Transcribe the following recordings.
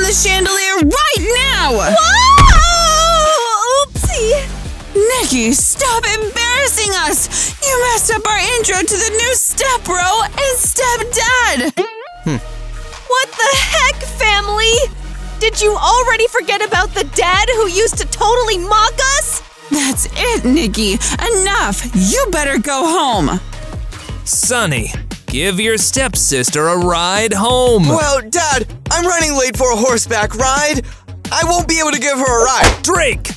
on the chandelier right now! Whoa! Oopsie! Nikki, stop embarrassing us! You messed up our intro to the new step bro and stepdad! Hmm. What the heck, family? Did you already forget about the dad who used to totally mock us? That's it, Nikki. Enough. You better go home. Sunny, give your stepsister a ride home. Well, Dad, I'm running late for a horseback ride. I won't be able to give her a ride. Drake!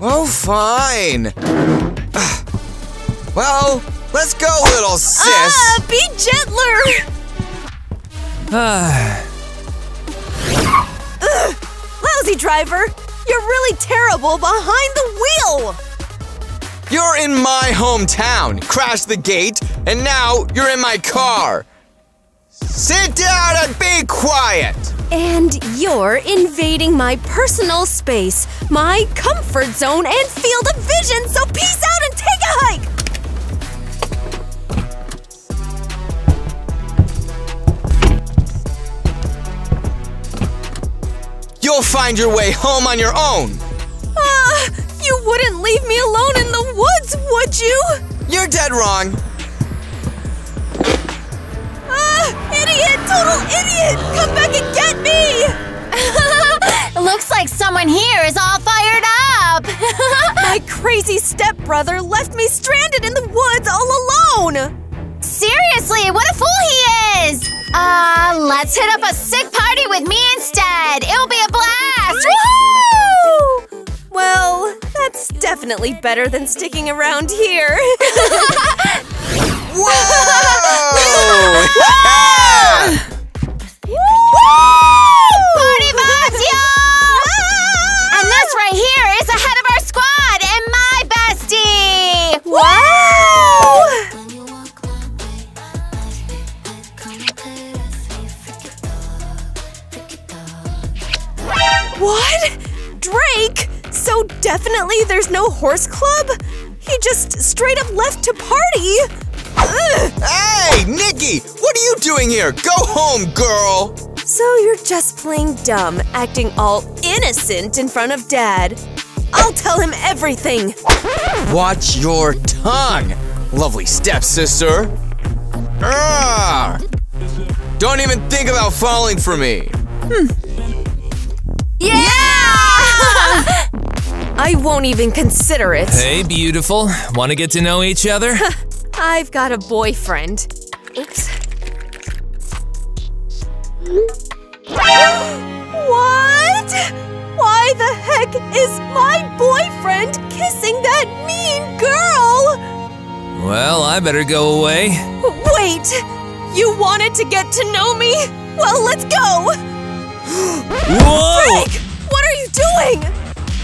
Oh, fine. well, let's go, little sis. Ah, be gentler! Ah, Lousy driver, you're really terrible behind the wheel! You're in my hometown. Crash the gate, and now you're in my car. Sit down and be quiet. And you're invading my personal space, my comfort zone, and field of vision, so peace out and take a hike! You'll find your way home on your own. Ah, you wouldn't leave me alone in the woods, would you? You're dead wrong. Ah, idiot! Total idiot! Come back and get me! Looks like someone here is all fired up. My crazy stepbrother left me stranded in the woods all alone! Seriously, what a fool he is! Uh, let's hit up a sick party with me instead. It'll be a blast. Woohoo! Well, that's definitely better than sticking around here. Whoa! Party vibes, y'all! And this right here is the head of our squad and my bestie. wow! What? Drake? So definitely there's no horse club? He just straight up left to party? Ugh. hey, Nikki, what are you doing here? Go home, girl. So you're just playing dumb, acting all innocent in front of Dad. I'll tell him everything. Watch your tongue, lovely stepsister. Ah! Don't even think about falling for me. Yeah! I won't even consider it. hey, beautiful. Want to get to know each other? I've got a boyfriend. Oops. what? Why the heck is my boyfriend kissing that mean girl? well, I better go away. Wait, you wanted to get to know me? Well, let's go. Whoa! Drake, what are you doing?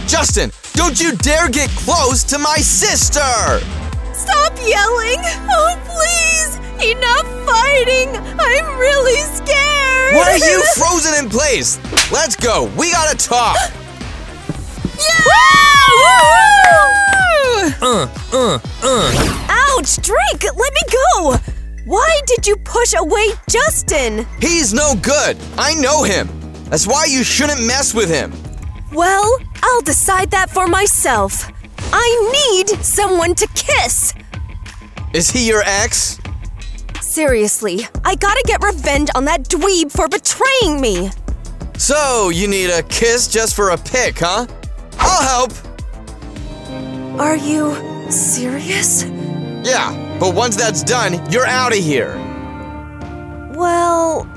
Justin, don't you dare get close to my sister! Stop yelling! Oh, please! Enough fighting! I'm really scared! Why are you frozen in place? Let's go, we gotta talk! Uh, uh, uh. Ouch! Drake, let me go! Why did you push away Justin? He's no good, I know him. That's why you shouldn't mess with him. Well, I'll decide that for myself. I need someone to kiss! Is he your ex? Seriously, I gotta get revenge on that dweeb for betraying me! So, you need a kiss just for a pic, huh? I'll help! Are you serious? Yeah, but once that's done, you're out of here. Well,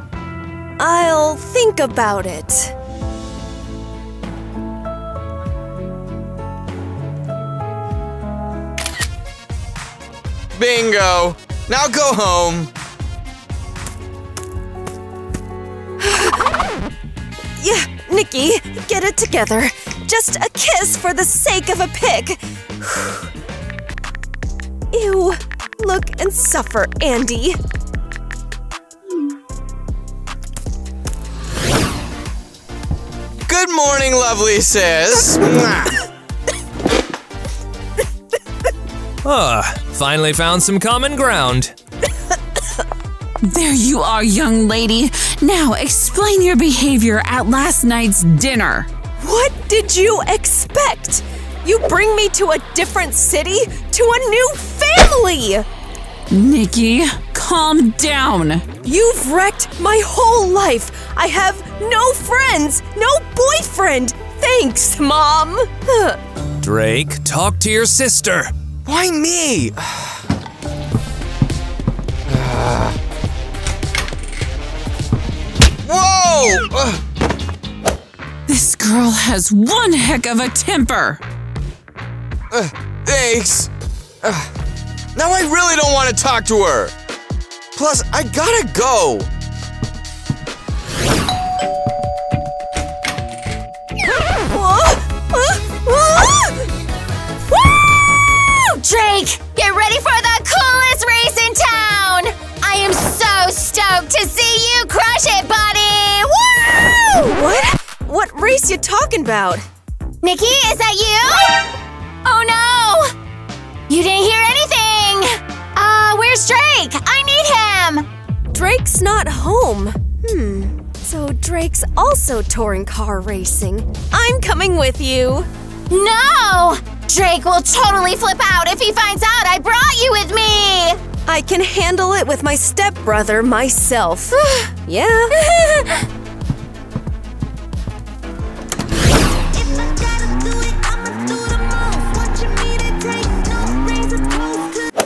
I'll think about it. Bingo! Now go home. Yeah, Nikki, get it together. Just a kiss for the sake of a pic. Ew. Look and suffer, Andy. Good morning, lovely sis. Mwah. Ah, finally found some common ground. There you are, young lady. Now explain your behavior at last night's dinner. What did you expect? You bring me to a different city? To a new family! Nikki, calm down. You've wrecked my whole life. I have no friends, no boyfriend. Thanks, Mom. Drake, talk to your sister. Why me? Whoa! Ugh, This girl has one heck of a temper. Uh, thanks. Ugh. Now I really don't want to talk to her. Plus, I gotta go. Get ready for the coolest race in town! I am so stoked to see you crush it, buddy! Woo! What? What race you talking about? Nikki, is that you? Oh no! You didn't hear anything! Uh, where's Drake? I need him! Drake's not home. Hmm. So Drake's also touring car racing. I'm coming with you. No! Drake will totally flip out if he finds out I brought you with me! I can handle it with my stepbrother myself. yeah.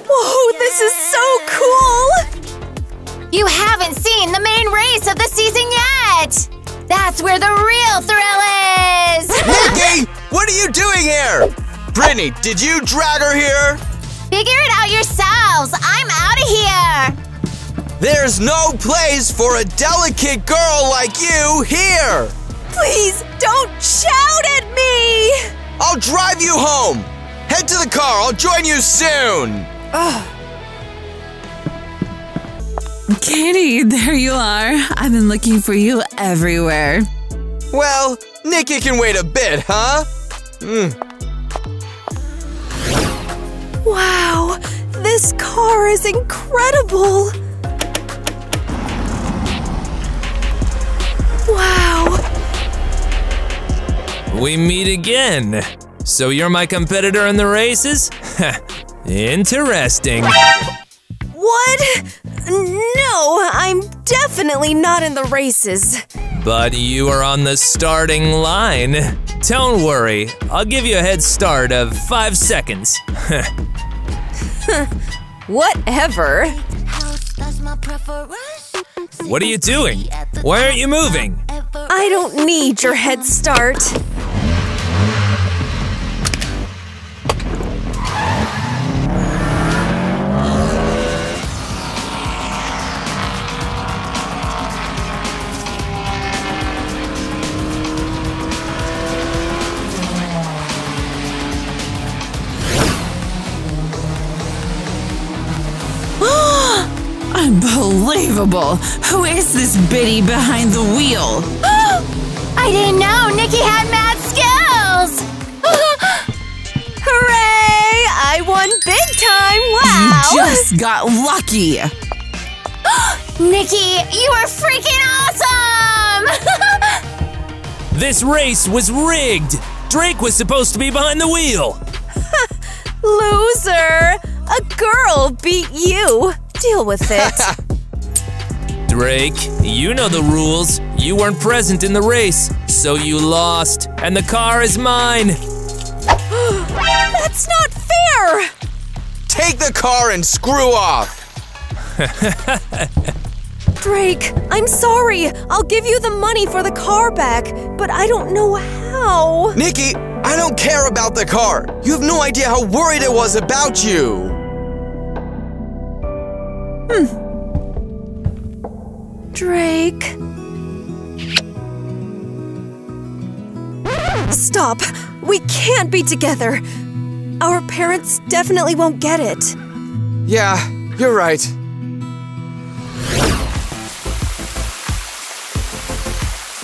Whoa, this is so cool! You haven't seen the main race of the season yet! That's where the real thrill is! Nikki, what are you doing here? Brittany, did you drag her here? Figure it out yourselves! I'm out of here! There's no place for a delicate girl like you here. Please don't shout at me! I'll drive you home. Head to the car. I'll join you soon. kitty there you are. I've been looking for you everywhere. Well, Nikki can wait a bit, huh? Hmm. Wow, this car is incredible! Wow, We meet again. So you're my competitor in the races? Interesting. what? No, I'm definitely not in the races. But you are on the starting line. Don't worry, I'll give you a head start of five seconds. Whatever. What are you doing? Why aren't you moving? I don't need your head start. Unbelievable! Who is this biddy behind the wheel? I didn't know Nikki had mad skills! Hooray! I won big time! Wow! You just got lucky! Nikki, you are freaking awesome! This race was rigged. Drake was supposed to be behind the wheel. Loser! A girl beat you. Deal with it. Drake, you know the rules. You weren't present in the race, so you lost, and the car is mine. That's not fair! Take the car and screw off. Drake, I'm sorry. I'll give you the money for the car back, but I don't know how. Nikki, I don't care about the car. You have no idea how worried I was about you. Hmm. Drake. Stop! We can't be together! Our parents definitely won't get it. Yeah, you're right.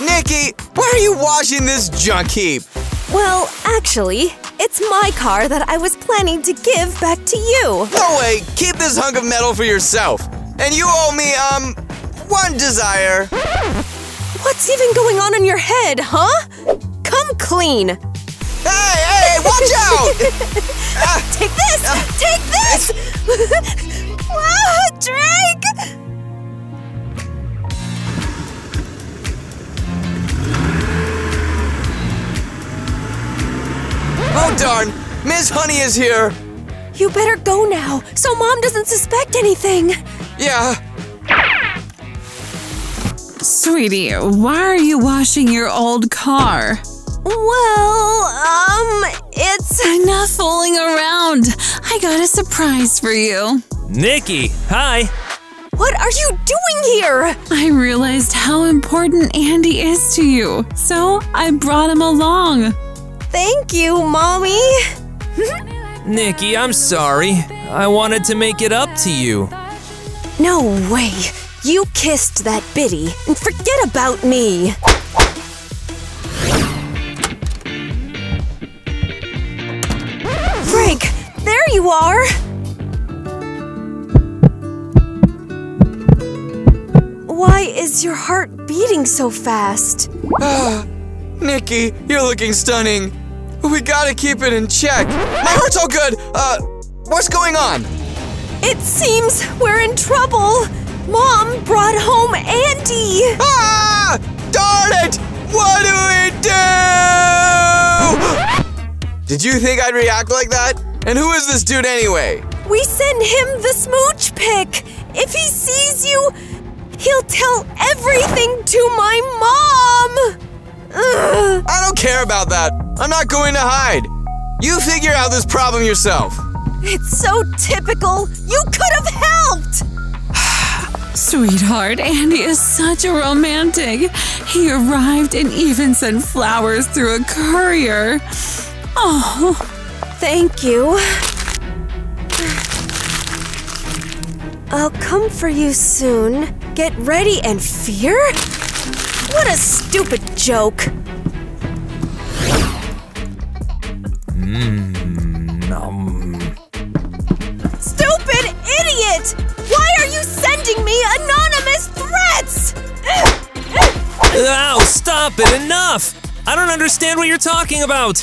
Nikki, why are you washing this junk heap? Well, actually, it's my car that I was planning to give back to you. No way, keep this hunk of metal for yourself. And you owe me, um, one desire. What's even going on in your head, huh? Come clean. Hey, hey, watch out! Ah. Take this! Ah. Take this! wow, Drake! Oh, darn. Miss Honey is here. You better go now, so Mom doesn't suspect anything. Yeah, Sweetie, why are you washing your old car? Well, um, it's. Enough fooling around. I got a surprise for you. Nikki, hi. What are you doing here? I realized how important Andy is to you, so I brought him along. Thank you, Mommy. Nikki, I'm sorry. I wanted to make it up to you. No way. You kissed that biddy and forget about me. Frank, there you are. Why is your heart beating so fast? Nikki, you're looking stunning. We gotta keep it in check. My heart's all good. Uh, what's going on? It seems we're in trouble. Mom brought home Andy. Ah! Darn it! What do we do? Did you think I'd react like that? And who is this dude anyway? We send him the smooch pic. If he sees you, he'll tell everything to my mom. Ugh. I don't care about that. I'm not going to hide. You figure out this problem yourself. It's so typical. You could have helped. Sweetheart, Andy is such a romantic. He arrived and even sent flowers through a courier. Oh, Thank you. I'll come for you soon. Get ready and fear? What a stupid joke. Um, stop it, enough! I don't understand what you're talking about.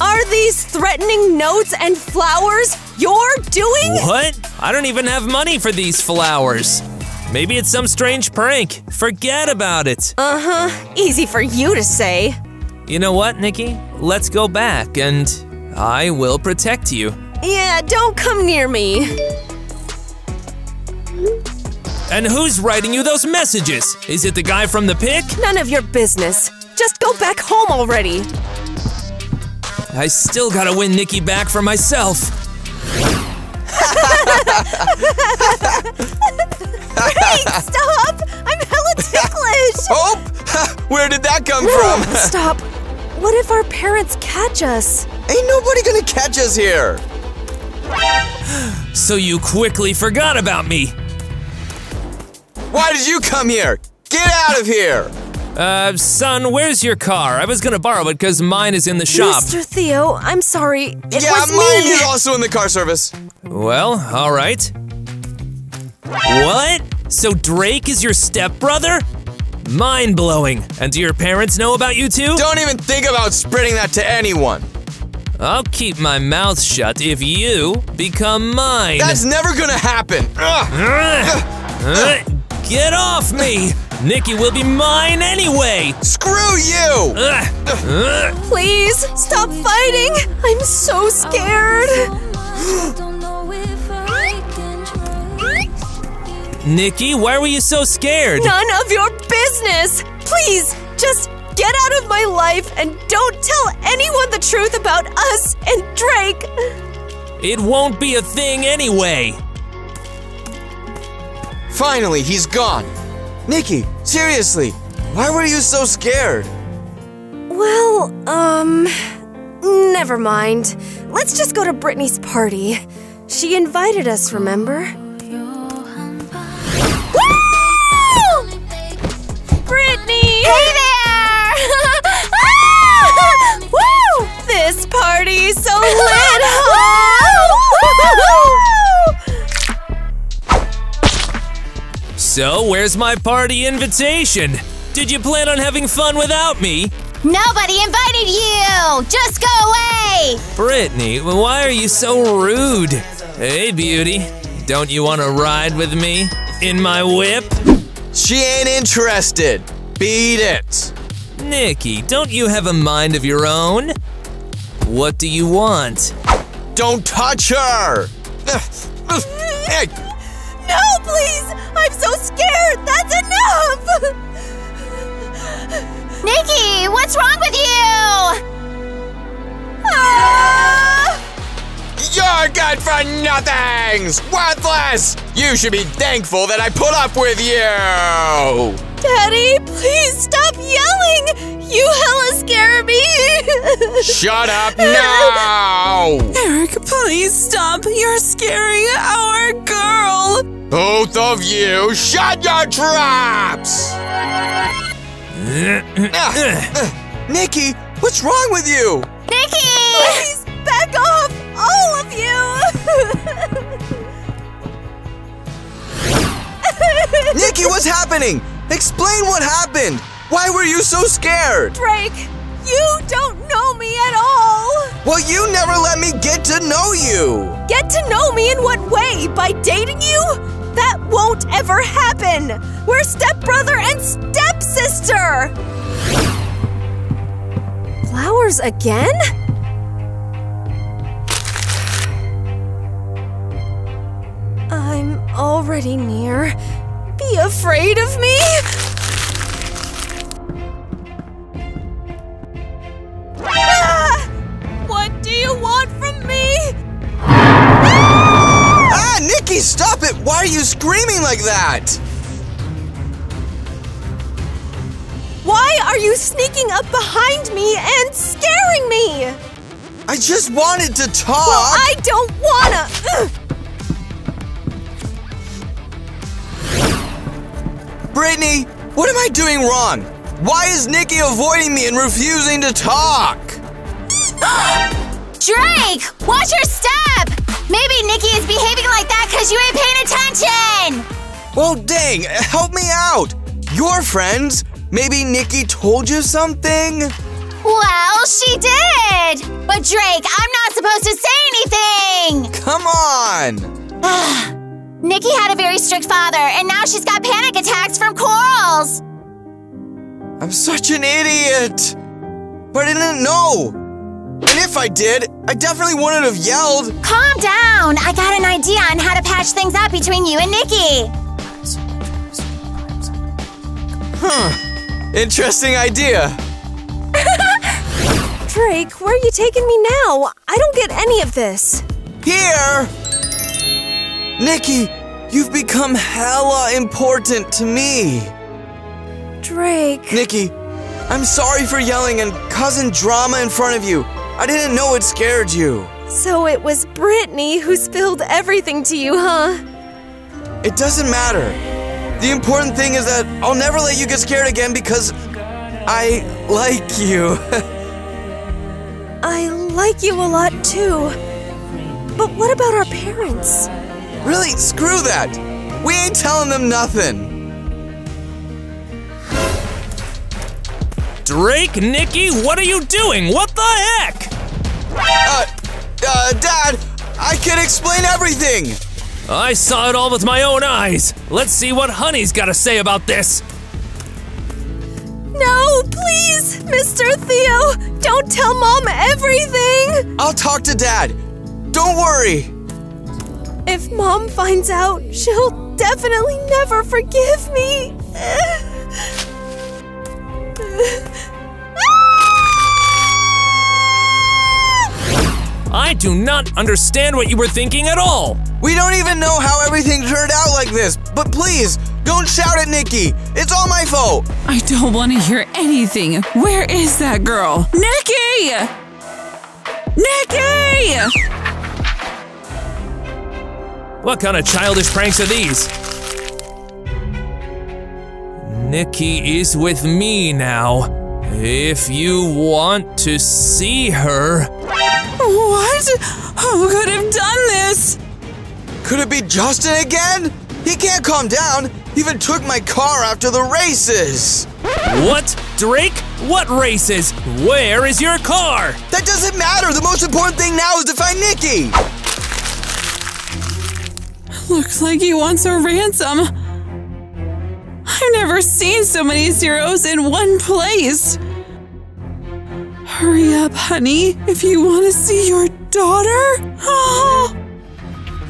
Are these threatening notes and flowers you're doing? What? I don't even have money for these flowers. Maybe it's some strange prank. Forget about it. Uh huh. Easy for you to say. You know what, Nikki? Let's go back and I will protect you. Yeah, don't come near me. And who's writing you those messages? Is it the guy from the pic? None of your business. Just go back home already. I still gotta win Nikki back for myself. Hey, stop! I'm hella ticklish! Oh, where did that come from? Stop. What if our parents catch us? Ain't nobody gonna catch us here. So you quickly forgot about me. Why did you come here? Get out of here! Uh, son, where's your car? I was gonna borrow it because mine is in the shop. Mr. Theo, I'm sorry. It yeah, was mine me. is also in the car service. Well, alright. What? So Drake is your stepbrother? Mind blowing. And do your parents know about you too? Don't even think about spreading that to anyone. I'll keep my mouth shut if you become mine. That's never gonna happen. Ugh. Uh, Get off me! Nikki will be mine anyway! Screw you! Ugh. Ugh. Please, stop fighting! I'm so scared! Nikki, why were you so scared? None of your business! Please, just get out of my life and don't tell anyone the truth about us and Drake! It won't be a thing anyway. Finally, he's gone. Nikki, seriously, why were you so scared? Well, um. Never mind. Let's just go to Brittany's party. She invited us, remember? So, where's my party invitation? Did you plan on having fun without me? Nobody invited you! Just go away! Brittany, why are you so rude? Hey, beauty, don't you want to ride with me? In my whip? She ain't interested. Beat it. Nikki, don't you have a mind of your own? What do you want? Don't touch her. Hey, No, please! I'm so scared! That's enough! Nikki, what's wrong with you? Ah! You're good for nothings! Worthless! You should be thankful that I put up with you! Daddy, please stop yelling! You hella scare me! Shut up now! Eric, please stop. You're scaring our girl. Both of you, shut your traps! Ah, uh, Nikki, what's wrong with you? Nikki! Please back off, all of you! Nikki, what's happening? Explain what happened! Why were you so scared? Drake, you don't know me at all! Well, you never let me get to know you! Get to know me in what way? By dating you? That won't ever happen! We're stepbrother and stepsister! Flowers again? I'm already near. Be afraid of me? Like that? Why are you sneaking up behind me and scaring me? I just wanted to talk! Well, I don't wanna. Ugh. Brittany, what am I doing wrong? Why is Nikki avoiding me and refusing to talk? Drake, watch your step! Maybe Nikki is behaving like that because you ain't paying attention! Well, dang, help me out! You're friends! Maybe Nikki told you something? Well, she did! But Drake, I'm not supposed to say anything! Come on! Nikki had a very strict father, and now she's got panic attacks from corals! I'm such an idiot! But I didn't know! And if I did, I definitely wouldn't have yelled! Calm down! I got an idea on how to patch things up between you and Nikki! Interesting idea! Drake, where are you taking me now? I don't get any of this. Here! Nikki, you've become hella important to me! Drake. Nikki, I'm sorry for yelling and causing drama in front of you. I didn't know it scared you. So it was Brittany who spilled everything to you, huh? It doesn't matter. The important thing is that I'll never let you get scared again because I like you. I like you a lot too. But what about our parents? really, screw that. We ain't telling them nothing. Drake, Nikki, what are you doing? What the heck? Uh, uh, Dad, I can explain everything. I saw it all with my own eyes. Let's see what Honey's got to say about this. No, please, Mr. Theo, don't tell Mom everything. I'll talk to Dad. Don't worry. If Mom finds out, she'll definitely never forgive me. I do not understand what you were thinking at all. We don't even know how everything turned out like this, but please, don't shout at Nikki. It's all my fault. I don't want to hear anything. Where is that girl? Nikki! Nikki! What kind of childish pranks are these? Nikki is with me now. If you want to see her, What? Who could have done this? Could it be Justin again? He He can't calm down. He even took my car after the races. What? Drake? What races? Where is your car? That doesn't matter. The most important thing now is to find Nikki. Looks like he wants a ransom. I've never seen so many zeros in one place. Hurry up, honey, if you want to see your daughter. Oh,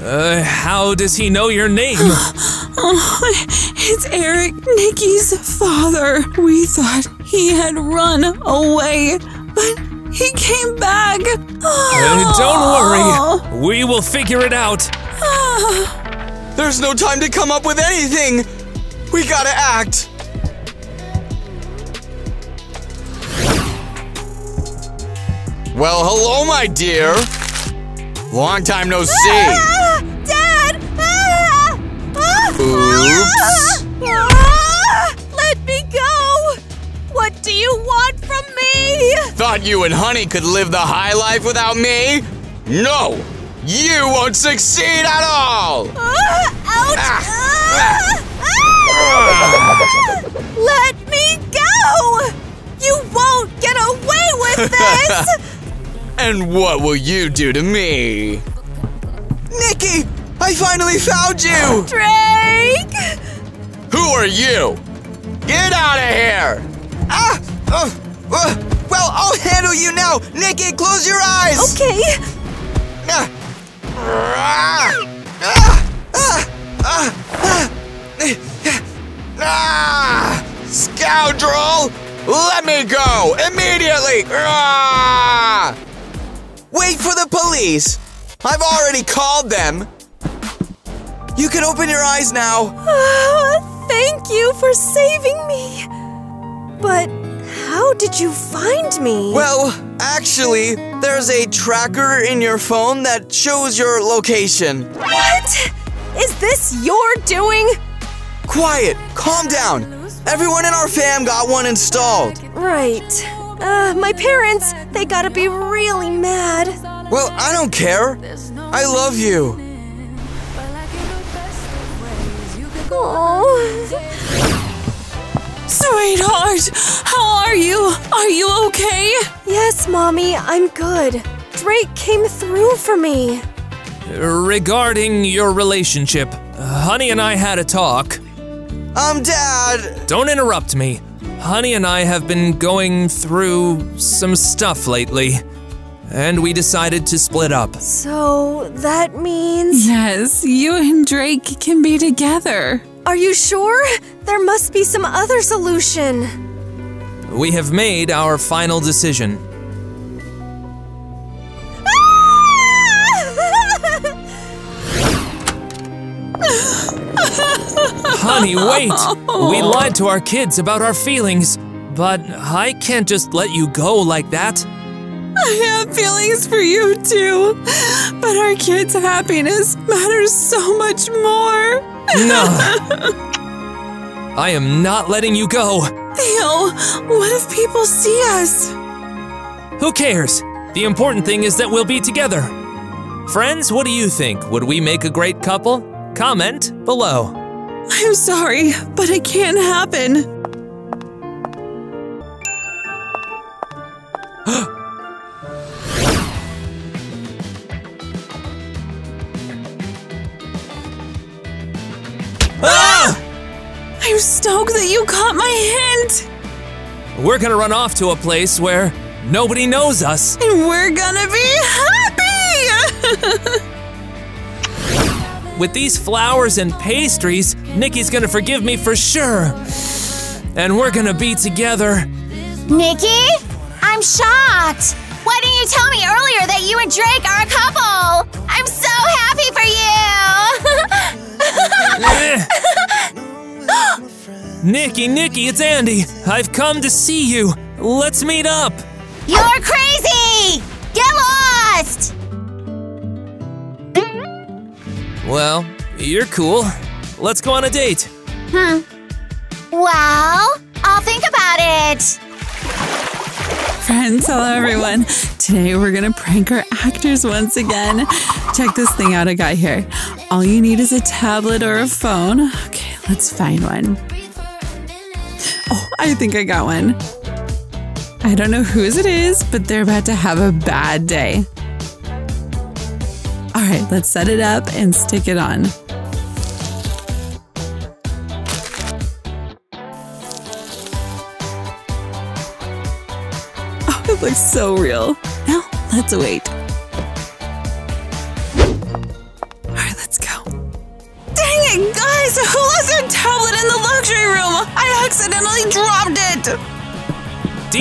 Uh, how does he know your name? oh, it's Eric, Nikki's father. We thought he had run away, but he came back. Uh, don't Oh. worry. We will figure it out. There's no time to come up with anything. We gotta act. Well, hello, my dear. Long time no see. Oops. Ah! Let me go! What do you want from me? Thought you and Honey could live the high life without me? No! You won't succeed at all! Ah! Ouch! Ah! Ah! Let me go! You won't get away with this! And what will you do to me? Nikki! I finally found you! Drake! Who are you? Get out of here! Ah! Uh, uh, well, I'll handle you now! Nikki, close your eyes! Okay, Ah! Ah! Ah! Ah! Scoundrel! Let me go! Immediately! Wait for the police! I've already called them! You can open your eyes now! Ah, thank you for saving me. But how did you find me? Well, actually, there's a tracker in your phone that shows your location. what? Is this your doing? Quiet, calm down. Everyone in our fam got one installed. Right. Uh, my parents, they gotta be really mad. Well, I don't care. I love you. Oh. Sweetheart, how are you? Are you okay? Yes, Mommy, I'm good. Drake came through for me. Regarding your relationship, Honey and I had a talk. I'm Dad. Don't interrupt me. Honey and I have been going through some stuff lately, and we decided to split up. So that means. Yes, you and Drake can be together. Are you sure? There must be some other solution. We have made our final decision. Honey, wait! We oh. lied to our kids about our feelings, but I can't just let you go like that. I have feelings for you too, but our kids' happiness matters so much more. No. I am not letting you go. Theo, what if people see us? Who cares? The important thing is that we'll be together. Friends, what do you think? Would we make a great couple? Comment below. I'm sorry, but it can't happen. Stoked that you caught my hint, We're gonna run off to a place where nobody knows us. and we're gonna be happy! With these flowers and pastries, Nikki's gonna forgive me for sure. And we're gonna be together. Nikki? I'm shocked. Why didn't you tell me earlier Nikki, Nikki, it's Andy. I've come to see you. Let's meet up. You're crazy! Get lost! Well, you're cool. Let's go on a date. Hmm. Well, I'll think about it. friends, hello everyone. Today we're gonna prank our actors once again. Check this thing out I got here. All you need is a tablet or a phone. Okay, let's find one. Oh, I think I got one. I don't know whose it is, but they're about to have a bad day. All right, let's set it up and stick it on. Oh, it looks so real. Now, let's wait.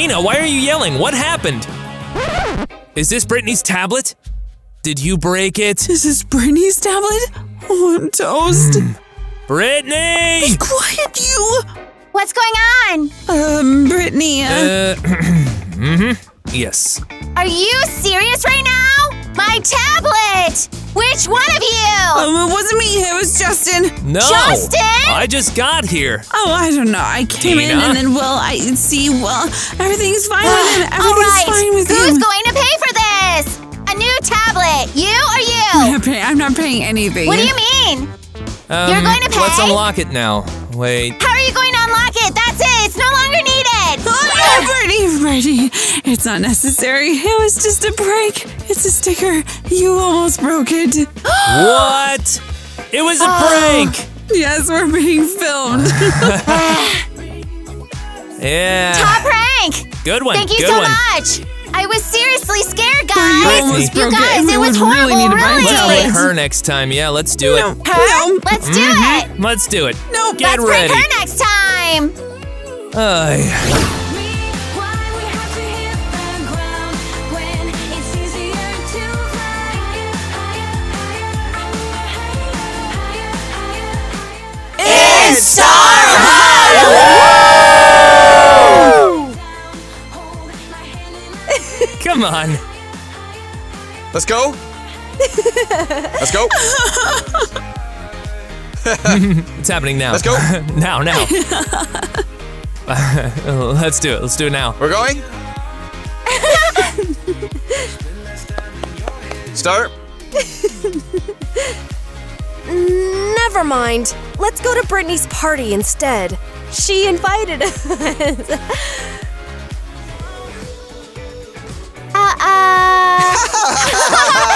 It! Dina, why are you yelling? What happened? Is this Brittany's tablet? Did you break it? This is Brittany's tablet? Oh, I'm toast. Brittany! Quiet, you! What's going on? Um, Brittany, uh, Uh, mm-hmm. Yes. Are you serious right now? My tablet! Which one of you? um, it wasn't me, it was Justin. No! Justin? I just got here. Oh, I don't know. I came in and then, well, I see, well, everything's fine with him. Everything's All right, fine with who's him. going to pay for this? A new tablet, you or you? I'm you? not, paying, I'm not paying anything. What do you mean? Um, You're going to pay? Let's unlock it now. Wait. How are you going to unlock it? That's it. It's no longer needed. Oh, no, Brittany, Brittany. It's not necessary. It was just a prank. It's a sticker. You almost broke it. what? It was a Oh. prank! Yes, we're being filmed. Yeah. Top rank. Good one. Thank you Good so one. much. I was seriously scared, you guys. almost You broke it. guys, it was Everyone really horrible, need really. Let's prank her next time. Yeah, let's do it. No, Her? no. Let's do Mhm. it. Let's do it. No, Get Let's ready. prank her next time. Ay. It's Star Come on. Let's go. Let's go. It's happening now. Let's go. now, now. let's do it. Let's do it now. We're going. Start. Never mind. Let's go to Brittany's party instead. She invited us. Uh, uh,